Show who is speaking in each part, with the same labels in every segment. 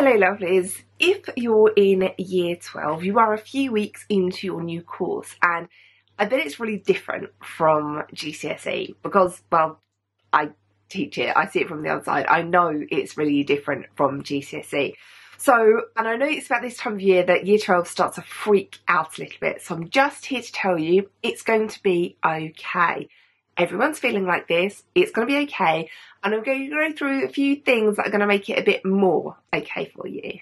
Speaker 1: Hello lovelies, if you're in year 12 you are a few weeks into your new course and I bet it's really different from GCSE because well I teach it, I see it from the other side, I know it's really different from GCSE. So, and I know it's about this time of year that year 12 starts to freak out a little bit. So I'm just here to tell you it's going to be okay everyone's feeling like this, it's going to be okay, and I'm going to go through a few things that are going to make it a bit more okay for you.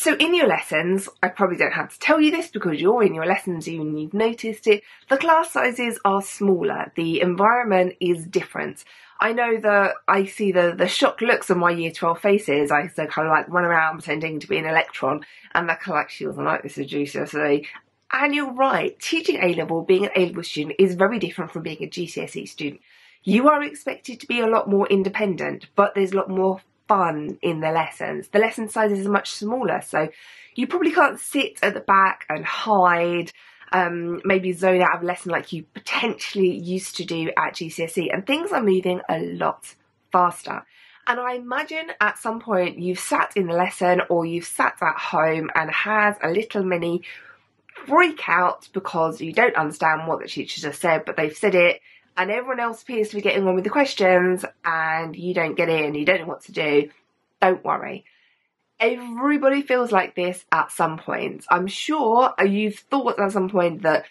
Speaker 1: So in your lessons, I probably don't have to tell you this because you're in your lessons and you've noticed it, the class sizes are smaller, the environment is different. I know that I see the, the shocked looks on my year 12 faces. I to kind of like run around pretending to be an electron and they're kind of like, she wasn't like this at GCSE. And you're right, teaching A-level, being an A-level student is very different from being a GCSE student. You are expected to be a lot more independent, but there's a lot more fun in the lessons. The lesson sizes are much smaller, so you probably can't sit at the back and hide, um, maybe zone out of a lesson like you potentially used to do at GCSE, and things are moving a lot faster. And I imagine at some point you've sat in the lesson or you've sat at home and had a little mini freak out because you don't understand what the teachers have said, but they've said it and everyone else appears to be getting on with the questions and you don't get in, you don't know what to do, don't worry. Everybody feels like this at some point. I'm sure you've thought at some point that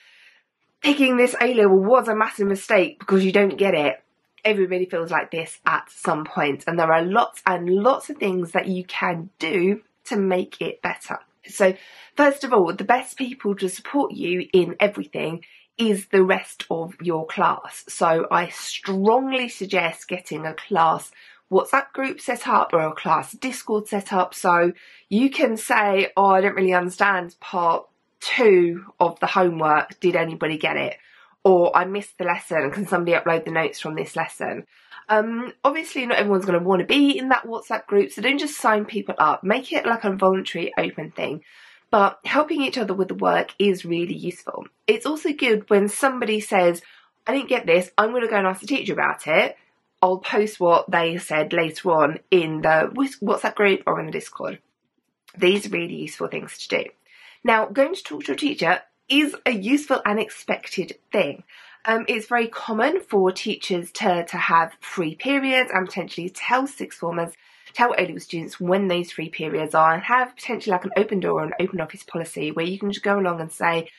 Speaker 1: picking this A-level was a massive mistake because you don't get it. Everybody feels like this at some point and there are lots and lots of things that you can do to make it better. So first of all, the best people to support you in everything is the rest of your class. So I strongly suggest getting a class WhatsApp group set up or a class Discord set up so you can say, oh, I don't really understand part two of the homework. Did anybody get it? Or I missed the lesson. Can somebody upload the notes from this lesson? Um, obviously not everyone's going to want to be in that WhatsApp group, so don't just sign people up. Make it like a voluntary open thing but helping each other with the work is really useful. It's also good when somebody says, I didn't get this, I'm going to go and ask the teacher about it. I'll post what they said later on in the WhatsApp group or in the Discord. These are really useful things to do. Now, going to talk to a teacher is a useful and expected thing. Um, it's very common for teachers to, to have free periods and potentially tell sixth formers tell A-level students when those free periods are and have potentially like an open door or an open office policy where you can just go along and say,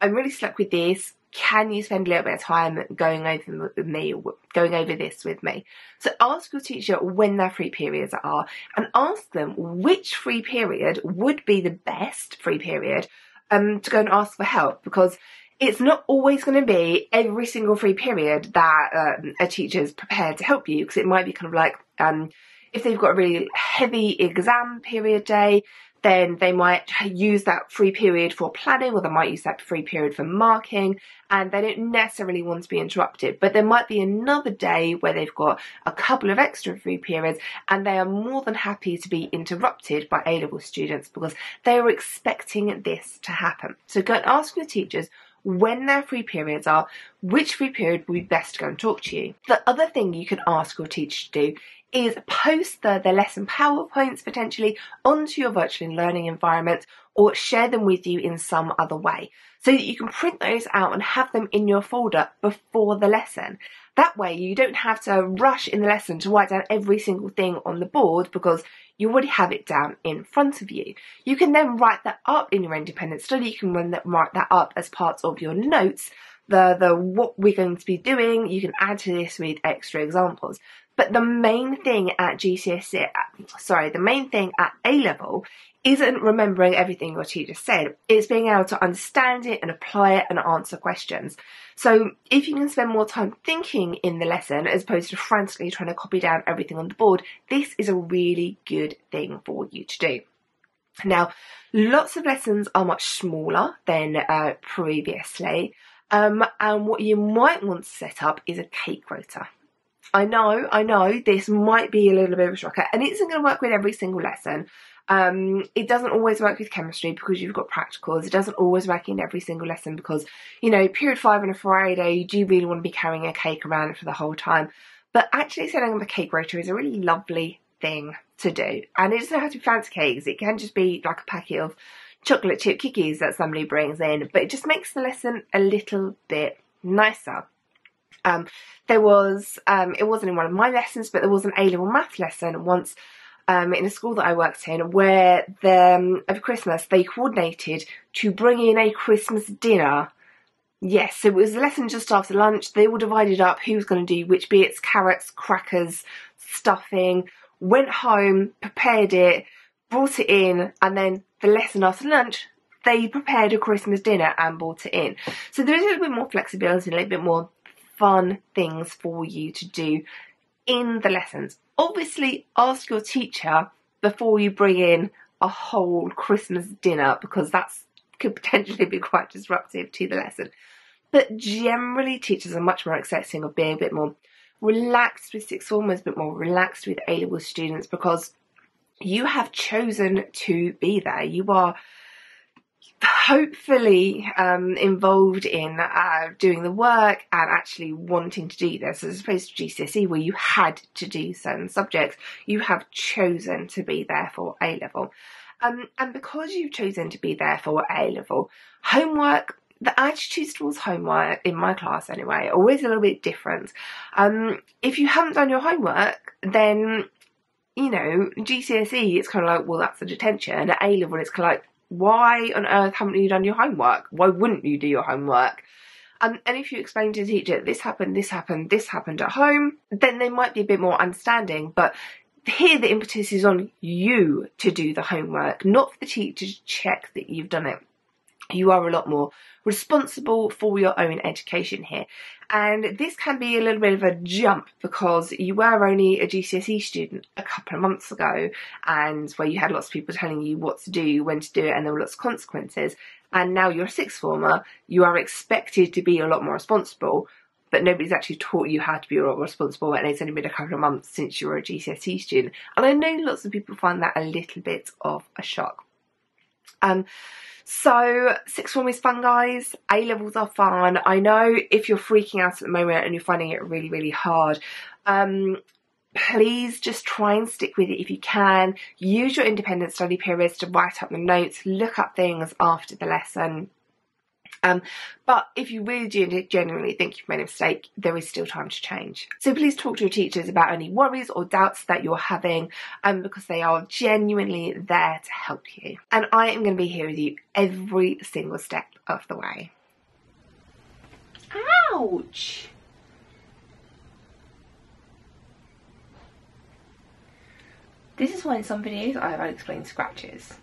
Speaker 1: I'm really stuck with this. Can you spend a little bit of time going over with me, going over this with me? So ask your teacher when their free periods are and ask them which free period would be the best free period um, to go and ask for help because it's not always going to be every single free period that um, a teacher is prepared to help you because it might be kind of like um, if they've got a really heavy exam period day, then they might use that free period for planning or they might use that free period for marking and they don't necessarily want to be interrupted. But there might be another day where they've got a couple of extra free periods and they are more than happy to be interrupted by A-level students because they are expecting this to happen. So go and ask your teachers when their free periods are, which free period would be best to go and talk to you. The other thing you can ask your teacher to do is post the, the lesson PowerPoints potentially onto your virtual learning environment or share them with you in some other way so that you can print those out and have them in your folder before the lesson. That way you don't have to rush in the lesson to write down every single thing on the board because you already have it down in front of you. You can then write that up in your independent study, you can write that up as part of your notes the the what we're going to be doing you can add to this with extra examples but the main thing at GCSE, sorry, the main thing at A level isn't remembering everything your teacher said. It's being able to understand it and apply it and answer questions. So if you can spend more time thinking in the lesson as opposed to frantically trying to copy down everything on the board, this is a really good thing for you to do. Now, lots of lessons are much smaller than uh, previously. Um, and what you might want to set up is a cake rota. I know, I know this might be a little bit of a shocker and it isn't going to work with every single lesson. Um, it doesn't always work with chemistry because you've got practicals. It doesn't always work in every single lesson because, you know, period five on a Friday, you do really want to be carrying a cake around for the whole time? But actually setting up a cake rota is a really lovely thing to do. And it doesn't have to be fancy cakes. It can just be like a packet of chocolate chip cookies that somebody brings in. But it just makes the lesson a little bit nicer. Um, there was, um, it wasn't in one of my lessons, but there was an A-level math lesson once um, in a school that I worked in where the, um, over Christmas they coordinated to bring in a Christmas dinner. Yes, so it was a lesson just after lunch. They all divided up who was going to do which bits, carrots, crackers, stuffing, went home, prepared it, brought it in, and then the lesson after lunch, they prepared a Christmas dinner and brought it in. So there is a little bit more flexibility, a little bit more fun things for you to do in the lessons. Obviously, ask your teacher before you bring in a whole Christmas dinner because that could potentially be quite disruptive to the lesson. But generally, teachers are much more accepting of being a bit more relaxed with sixth formers, a bit more relaxed with A level students because you have chosen to be there. You are hopefully um, involved in uh, doing the work and actually wanting to do this as opposed to GCSE where you had to do certain subjects you have chosen to be there for A level. Um, and because you've chosen to be there for A level homework the attitudes towards homework in my class anyway always a little bit different. Um, if you haven't done your homework then you know GCSE it's kind of like well that's a detention. At A level it's kind of like why on earth haven't you done your homework? Why wouldn't you do your homework? Um, and if you explain to the teacher, this happened, this happened, this happened at home, then they might be a bit more understanding. But here the impetus is on you to do the homework, not for the teacher to check that you've done it you are a lot more responsible for your own education here. And this can be a little bit of a jump because you were only a GCSE student a couple of months ago and where you had lots of people telling you what to do, when to do it, and there were lots of consequences. And now you're a sixth former, you are expected to be a lot more responsible, but nobody's actually taught you how to be a lot more responsible and it's only been a couple of months since you were a GCSE student. And I know lots of people find that a little bit of a shock. Um, so sixth form is fun guys, A levels are fun. I know if you're freaking out at the moment and you're finding it really, really hard, um, please just try and stick with it if you can. Use your independent study periods to write up the notes, look up things after the lesson. Um, but if you really do genuinely think you've made a mistake, there is still time to change. So please talk to your teachers about any worries or doubts that you're having um, because they are genuinely there to help you. And I am going to be here with you every single step of the way. Ouch! This is why in some videos I have unexplained scratches.